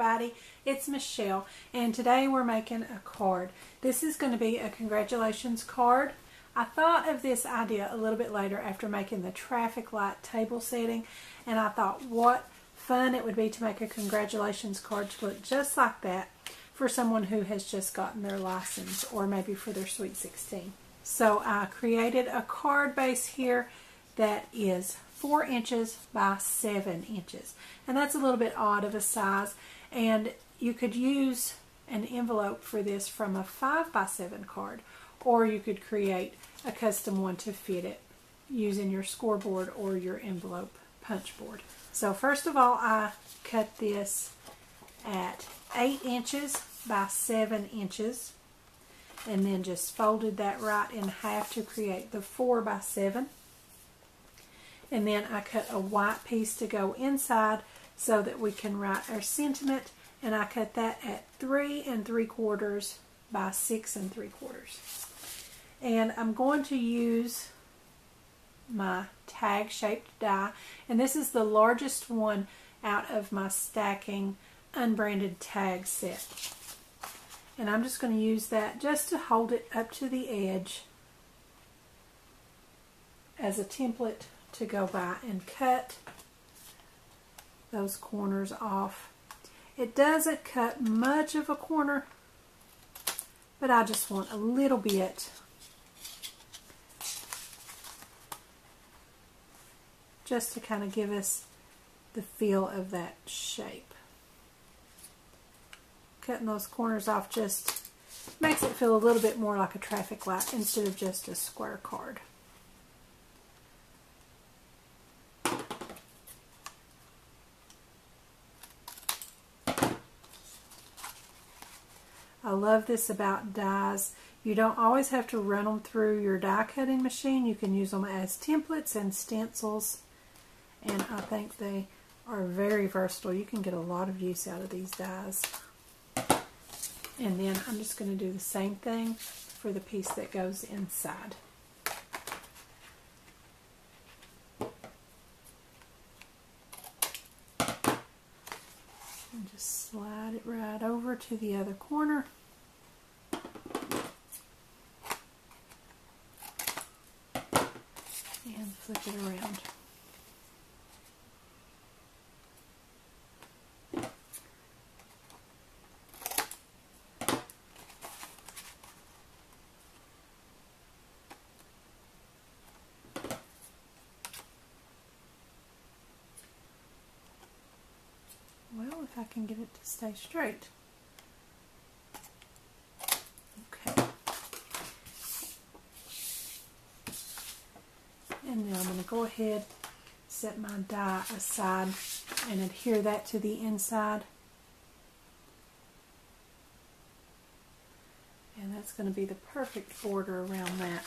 everybody. It's Michelle and today we're making a card. This is going to be a congratulations card. I thought of this idea a little bit later after making the traffic light table setting and I thought what fun it would be to make a congratulations card to look just like that for someone who has just gotten their license or maybe for their Sweet 16. So I created a card base here that is 4 inches by 7 inches. And that's a little bit odd of a size. And you could use an envelope for this from a 5 by 7 card. Or you could create a custom one to fit it using your scoreboard or your envelope punch board. So first of all, I cut this at 8 inches by 7 inches and then just folded that right in half to create the 4 by 7 and then I cut a white piece to go inside so that we can write our sentiment and I cut that at 3 and 3 quarters by 6 and 3 quarters. And I'm going to use my tag shaped die and this is the largest one out of my stacking unbranded tag set. And I'm just going to use that just to hold it up to the edge as a template to go by and cut those corners off. It doesn't cut much of a corner, but I just want a little bit just to kind of give us the feel of that shape cutting those corners off just makes it feel a little bit more like a traffic light instead of just a square card. Love this about dies. You don't always have to run them through your die cutting machine. You can use them as templates and stencils. And I think they are very versatile. You can get a lot of use out of these dies. And then I'm just going to do the same thing for the piece that goes inside. And just slide it right over to the other corner. And flip it around. Well, if I can get it to stay straight. And now I'm going to go ahead, set my die aside and adhere that to the inside. And that's going to be the perfect border around that.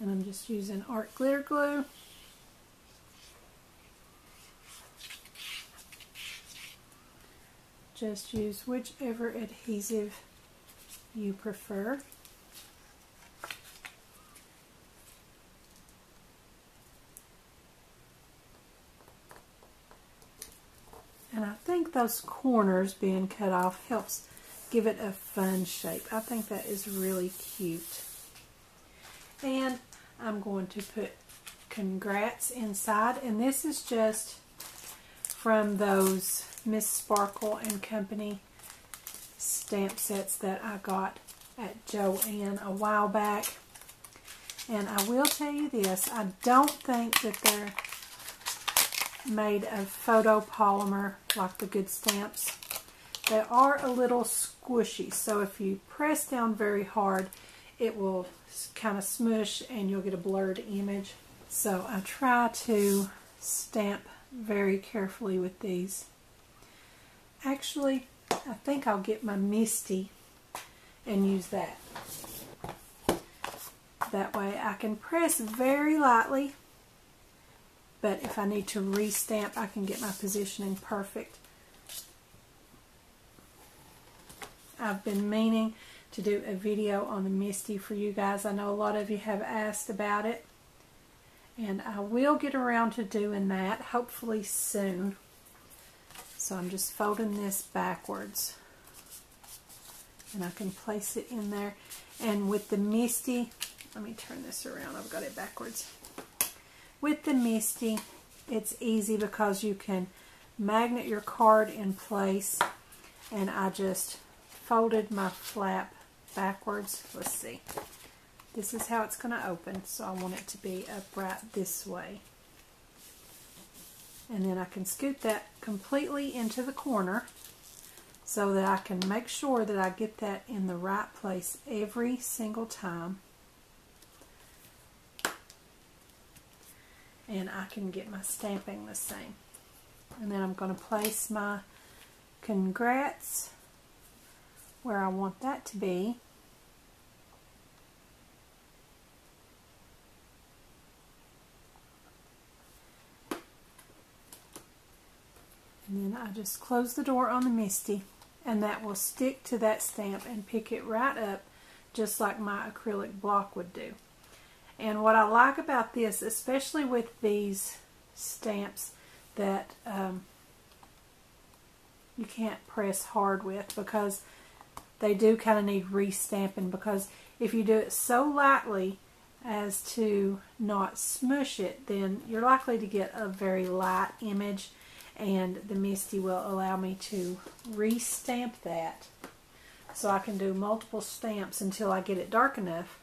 And I'm just using art glitter glue. Just use whichever adhesive you prefer. And I think those corners being cut off helps give it a fun shape. I think that is really cute. And I'm going to put congrats inside. And this is just from those Miss Sparkle and Company stamp sets that I got at Joann a while back. And I will tell you this, I don't think that they're made of photopolymer like the good stamps. They are a little squishy, so if you press down very hard, it will kind of smush and you'll get a blurred image. So I try to stamp very carefully with these. Actually, I think I'll get my MISTI and use that. That way I can press very lightly, but if I need to restamp, I can get my positioning perfect. I've been meaning to do a video on the MISTI for you guys. I know a lot of you have asked about it. And I will get around to doing that, hopefully soon. So I'm just folding this backwards. And I can place it in there. And with the MISTI, let me turn this around. I've got it backwards. With the MISTI, it's easy because you can magnet your card in place. And I just folded my flap backwards. Let's see. This is how it's going to open, so I want it to be upright this way. And then I can scoop that completely into the corner so that I can make sure that I get that in the right place every single time. And I can get my stamping the same. And then I'm going to place my congrats where I want that to be. And then I just close the door on the MISTI and that will stick to that stamp and pick it right up just like my acrylic block would do. And what I like about this, especially with these stamps that um, you can't press hard with because they do kind of need restamping because if you do it so lightly as to not smush it, then you're likely to get a very light image and the MISTI will allow me to restamp that. So I can do multiple stamps until I get it dark enough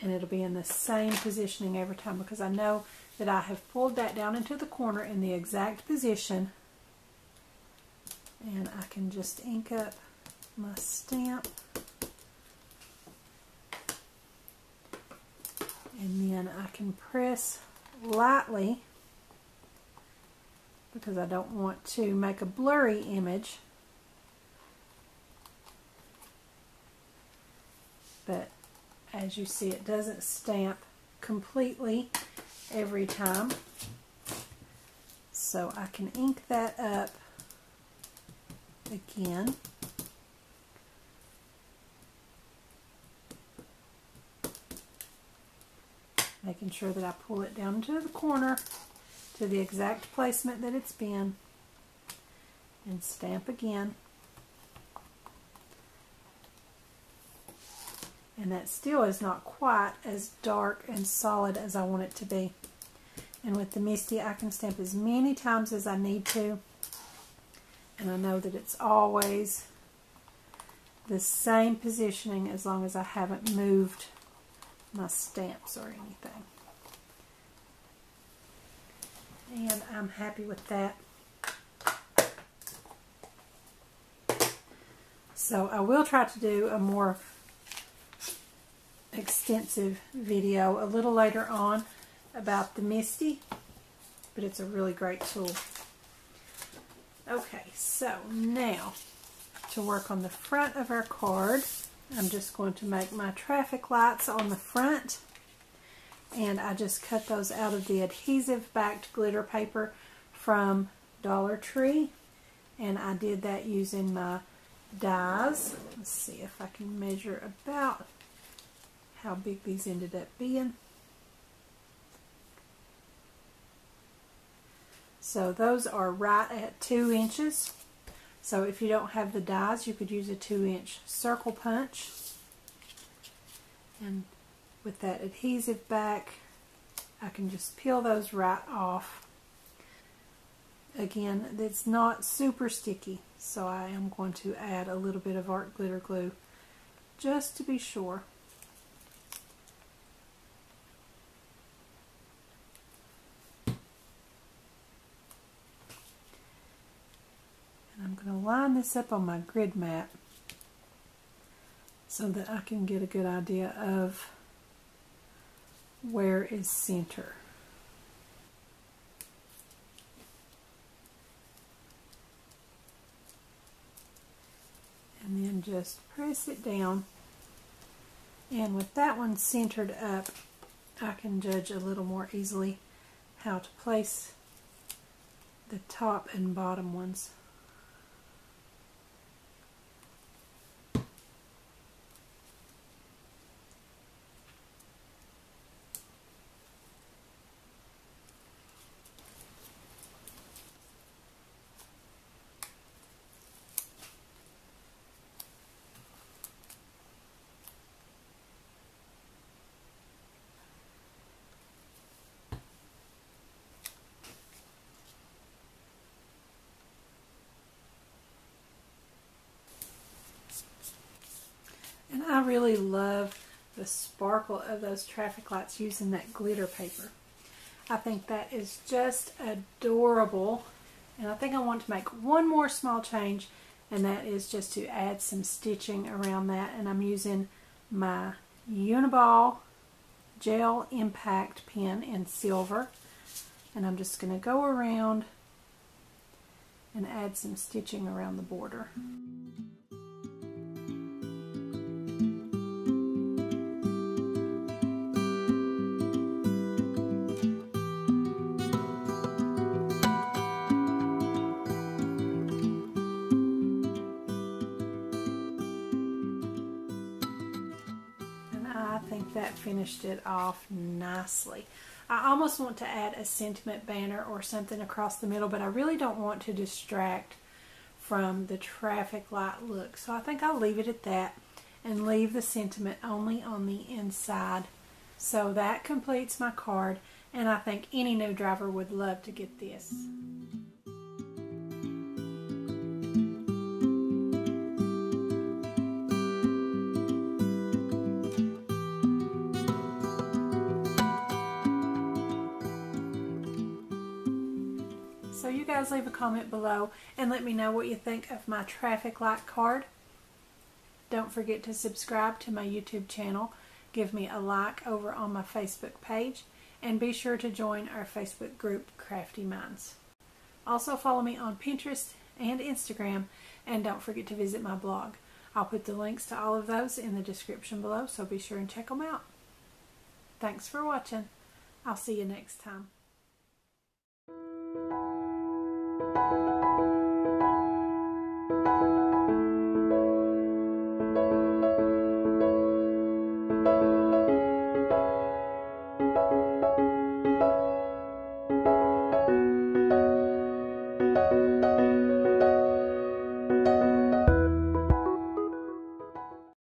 and it'll be in the same positioning every time because I know that I have pulled that down into the corner in the exact position. And I can just ink up my stamp. And then I can press lightly because I don't want to make a blurry image. But as you see, it doesn't stamp completely every time. So I can ink that up again. Making sure that I pull it down to the corner to the exact placement that it's been and stamp again. And that still is not quite as dark and solid as I want it to be. And with the MISTI, I can stamp as many times as I need to. And I know that it's always the same positioning as long as I haven't moved my stamps or anything and I'm happy with that. So I will try to do a more extensive video a little later on about the MISTI, but it's a really great tool. Okay, so now to work on the front of our card, I'm just going to make my traffic lights on the front and I just cut those out of the adhesive backed glitter paper from Dollar Tree and I did that using my dies. Let's see if I can measure about how big these ended up being. So those are right at two inches. So if you don't have the dies, you could use a two inch circle punch. And with that adhesive back, I can just peel those right off. Again, it's not super sticky, so I am going to add a little bit of art glitter glue just to be sure. And I'm going to line this up on my grid mat so that I can get a good idea of where is center? And then just press it down. And with that one centered up, I can judge a little more easily how to place the top and bottom ones. I really love the sparkle of those traffic lights using that glitter paper. I think that is just adorable. And I think I want to make one more small change and that is just to add some stitching around that. And I'm using my Uniball Gel Impact pen in silver. And I'm just going to go around and add some stitching around the border. That finished it off nicely. I almost want to add a sentiment banner or something across the middle, but I really don't want to distract from the traffic light look. So I think I'll leave it at that and leave the sentiment only on the inside. So that completes my card, and I think any new driver would love to get this. Guys leave a comment below and let me know what you think of my traffic light card. Don't forget to subscribe to my YouTube channel. Give me a like over on my Facebook page. And be sure to join our Facebook group, Crafty Minds. Also follow me on Pinterest and Instagram. And don't forget to visit my blog. I'll put the links to all of those in the description below, so be sure and check them out. Thanks for watching. I'll see you next time. Thank you.